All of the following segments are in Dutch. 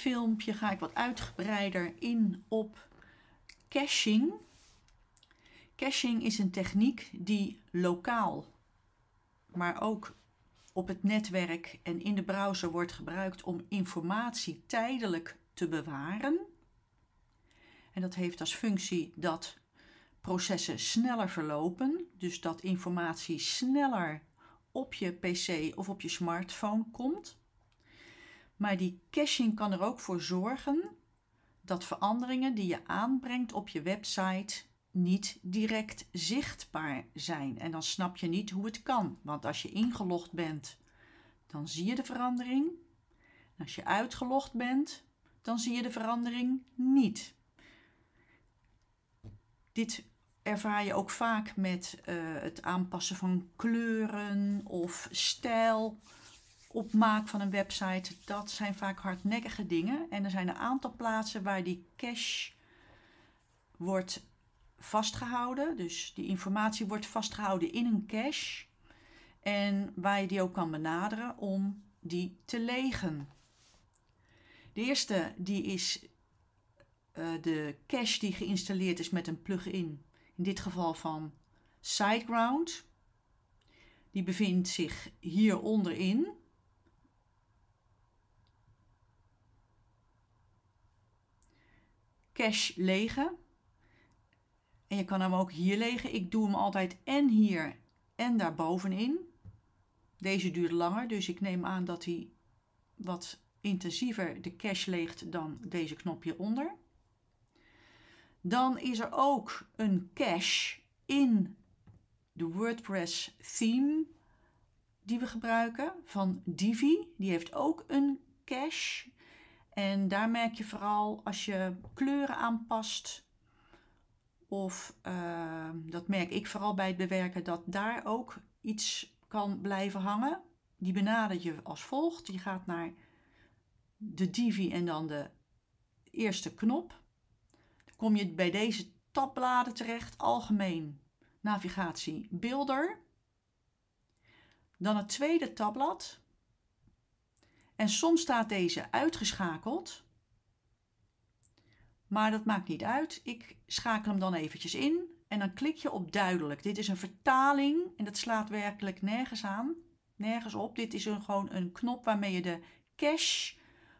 filmpje ga ik wat uitgebreider in op caching. Caching is een techniek die lokaal, maar ook op het netwerk en in de browser wordt gebruikt om informatie tijdelijk te bewaren. En dat heeft als functie dat processen sneller verlopen, dus dat informatie sneller op je PC of op je smartphone komt. Maar die caching kan er ook voor zorgen dat veranderingen die je aanbrengt op je website niet direct zichtbaar zijn. En dan snap je niet hoe het kan. Want als je ingelogd bent, dan zie je de verandering. Als je uitgelogd bent, dan zie je de verandering niet. Dit ervaar je ook vaak met uh, het aanpassen van kleuren of stijl opmaak van een website. Dat zijn vaak hardnekkige dingen. En er zijn een aantal plaatsen waar die cache wordt vastgehouden. Dus die informatie wordt vastgehouden in een cache. En waar je die ook kan benaderen om die te legen. De eerste die is uh, de cache die geïnstalleerd is met een plugin. In dit geval van SiteGround. Die bevindt zich hier onderin. Cache legen. En je kan hem ook hier leggen. Ik doe hem altijd en hier en daarbovenin. Deze duurt langer, dus ik neem aan dat hij wat intensiever de cache leegt dan deze knop hieronder. Dan is er ook een cache in de WordPress theme die we gebruiken van Divi. Die heeft ook een cache. En daar merk je vooral als je kleuren aanpast. Of uh, dat merk ik vooral bij het bewerken, dat daar ook iets kan blijven hangen. Die benader je als volgt. Je gaat naar de Divi en dan de eerste knop kom je bij deze tabbladen terecht. Algemeen, navigatie, beelder. Dan het tweede tabblad. En soms staat deze uitgeschakeld. Maar dat maakt niet uit. Ik schakel hem dan eventjes in. En dan klik je op duidelijk. Dit is een vertaling en dat slaat werkelijk nergens aan. Nergens op. Dit is een, gewoon een knop waarmee je de cache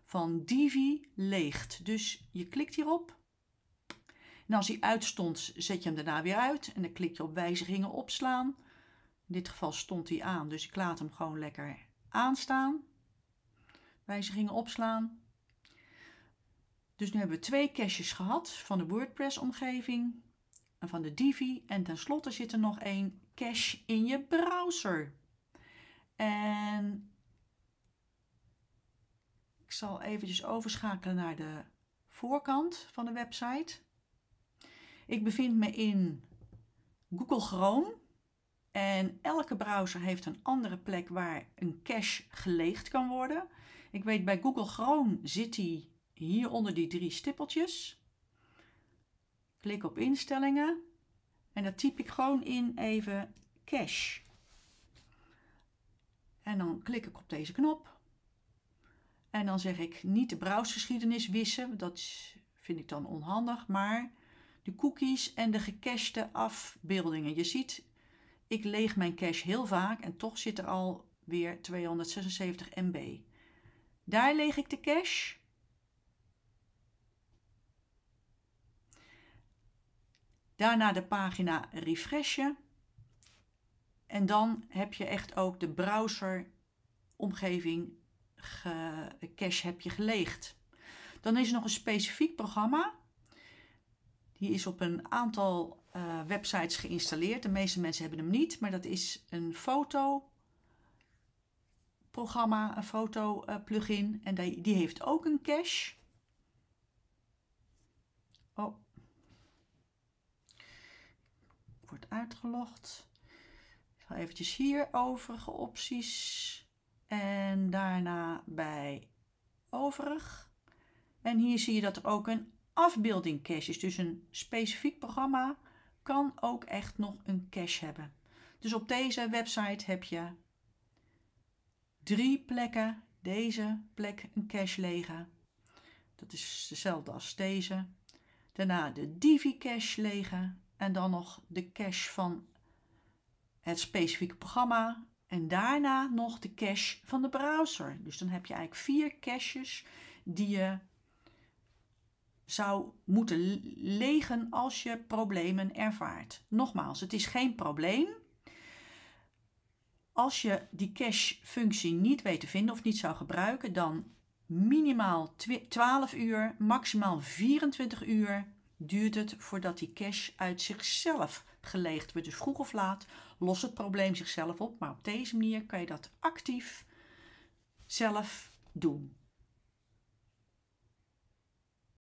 van Divi leegt. Dus je klikt hierop en als hij uitstond, zet je hem daarna weer uit en dan klik je op wijzigingen opslaan. In dit geval stond hij aan, dus ik laat hem gewoon lekker aanstaan. Wijzigingen opslaan. Dus nu hebben we twee caches gehad van de WordPress omgeving en van de Divi. En tenslotte zit er nog één cache in je browser. En ik zal eventjes overschakelen naar de voorkant van de website. Ik bevind me in Google Chrome. En elke browser heeft een andere plek waar een cache geleegd kan worden. Ik weet bij Google Chrome zit hij hier onder die drie stippeltjes. Klik op instellingen. En dan typ ik gewoon in even cache. En dan klik ik op deze knop. En dan zeg ik niet de browsergeschiedenis wissen. Dat vind ik dan onhandig. Maar de cookies en de gecachte afbeeldingen. Je ziet, ik leeg mijn cache heel vaak en toch zit er alweer 276 MB. Daar leeg ik de cache. Daarna de pagina refreshen. En dan heb je echt ook de browser omgeving cache heb je geleegd. Dan is er nog een specifiek programma die is op een aantal uh, websites geïnstalleerd. De meeste mensen hebben hem niet, maar dat is een foto programma, een foto uh, plugin. En die, die heeft ook een cache. Oh. Wordt uitgelogd. Ik ga eventjes hier overige opties. En daarna bij overig. En hier zie je dat er ook een afbeelding cache is. Dus een specifiek programma kan ook echt nog een cache hebben. Dus op deze website heb je drie plekken, deze plek een cache legen. Dat is hetzelfde als deze. Daarna de Divi cache legen en dan nog de cache van het specifieke programma en daarna nog de cache van de browser. Dus dan heb je eigenlijk vier caches die je zou moeten legen als je problemen ervaart. Nogmaals, het is geen probleem. Als je die cache-functie niet weet te vinden of niet zou gebruiken, dan minimaal 12 uur, maximaal 24 uur duurt het voordat die cache uit zichzelf geleegd wordt. Dus vroeg of laat lost het probleem zichzelf op, maar op deze manier kan je dat actief zelf doen.